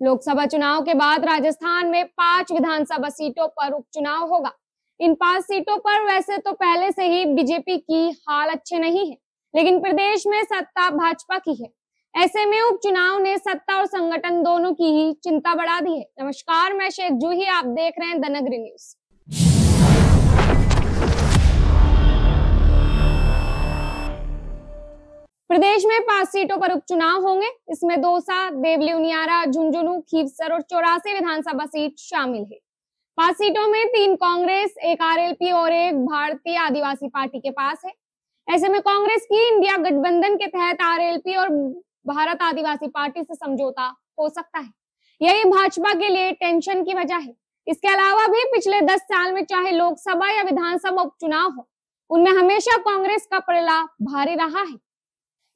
लोकसभा चुनाव के बाद राजस्थान में पाँच विधानसभा सीटों पर उपचुनाव होगा। इन पाँच सीटों पर वैसे तो पहले से ही बीजेपी की हाल अच्छे नहीं है, लेकिन प्रदेश में सत्ता भाजपा की है। ऐसे में उपचुनाव ने सत्ता और संगठन दोनों की ही चिंता बढ़ा दी है। नमस्कार, मैं शेख जूही आप देख रहे हैं द नगरी न्यूज़। प्रदेश में पाँच सीटों पर उपचुनाव होंगे। इसमें दौसा, देवली, उनियारा, झुंझुनू, खीवसर और चौरासी विधानसभा सीट शामिल है। पाँच सीटों में तीन कांग्रेस, एक आरएलपी और एक भारतीय आदिवासी पार्टी के पास है। ऐसे में कांग्रेस की इंडिया गठबंधन के तहत आरएलपी और भारत आदिवासी पार्टी से समझौता हो सकता है। यही भाजपा के लिए टेंशन की वजह है। इसके अलावा भी पिछले दस साल में चाहे लोकसभा या विधानसभा उपचुनाव हो, उनमें हमेशा कांग्रेस का प्रलाप भारी रहा है।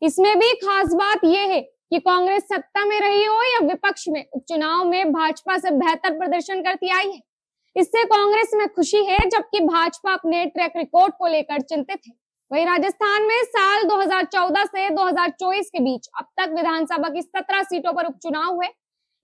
इसमें भी खास बात यह है कि कांग्रेस सत्ता में रही हो या विपक्ष में, उपचुनाव में भाजपा से बेहतर प्रदर्शन करती आई है। इससे कांग्रेस में खुशी है, जबकि भाजपा अपने ट्रैक रिकॉर्ड को लेकर चिंतित है। वही राजस्थान में साल 2014 से 2024 के बीच अब तक विधानसभा की 17 सीटों पर उपचुनाव हुए।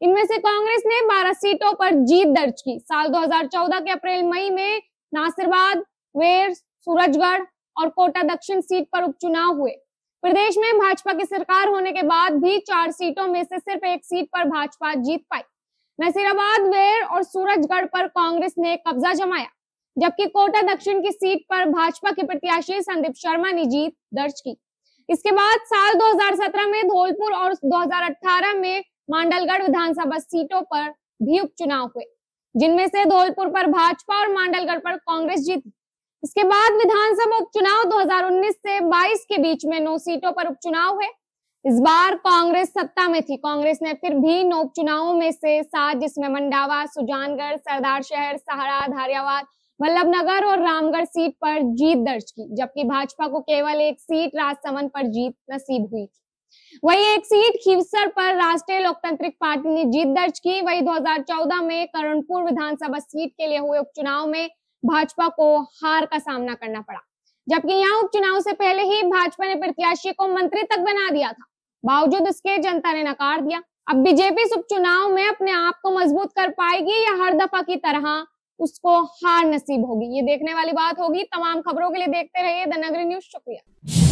इनमें से कांग्रेस ने 12 सीटों पर जीत दर्ज की। साल 2014 के अप्रैल, मई में नासिरबाद, वेर, सूरजगढ़ और कोटा दक्षिण सीट पर उपचुनाव हुए। प्रदेश में भाजपा की सरकार होने के बाद भी चार सीटों में से सिर्फ़ एक सीट पर भाजपा जीत पाई। नसीराबाद, वेर और सूरजगढ़ पर कांग्रेस ने कब्जा जमाया, जबकि कोटा दक्षिण की सीट पर भाजपा के प्रत्याशी संदीप शर्मा ने जीत दर्ज की। इसके बाद साल 2017 में धौलपुर और 2018 में मांडलगढ़ विधानसभा सीटों पर भी उपचुनाव हुए, जिनमें से धौलपुर पर भाजपा और मांडलगढ़ पर कांग्रेस जीती। इसके बाद विधानसभा उपचुनाव 2019 से 22 के बीच में नौ सीटों पर उपचुनाव हुए। इस बार कांग्रेस सत्ता में थी। कांग्रेस ने फिर भी नौ उपचुनावों में से सात, जिसमें मंडावा, सुजानगढ़, सरदार शहर, सहारा, धारियावाद, वल्लभनगर और रामगढ़ सीट पर जीत दर्ज की, जबकि भाजपा को केवल एक सीट राजसमंद पर जीत नसीब हुई थी। वही एक सीट, खीवसर पर राष्ट्रीय लोकतांत्रिक पार्टी ने जीत दर्ज की। वही 2014 में करणपुर विधानसभा सीट के लिए हुए उपचुनाव में भाजपा को हार का सामना करना पड़ा। जबकि यहाँ उपचुनाव से पहले ही भाजपा ने प्रत्याशी को मंत्री तक बना दिया था। बावजूद इसके जनता ने नकार दिया। अब बीजेपी इस उपचुनाव में अपने आप को मज़बूत कर पाएगी या हर दफ़ा की तरह उसको हार नसीब होगी? ये देखने वाली बात होगी। तमाम खबरों के लिए देखते रहिए द नगरी न्यूज़। शुक्रिया।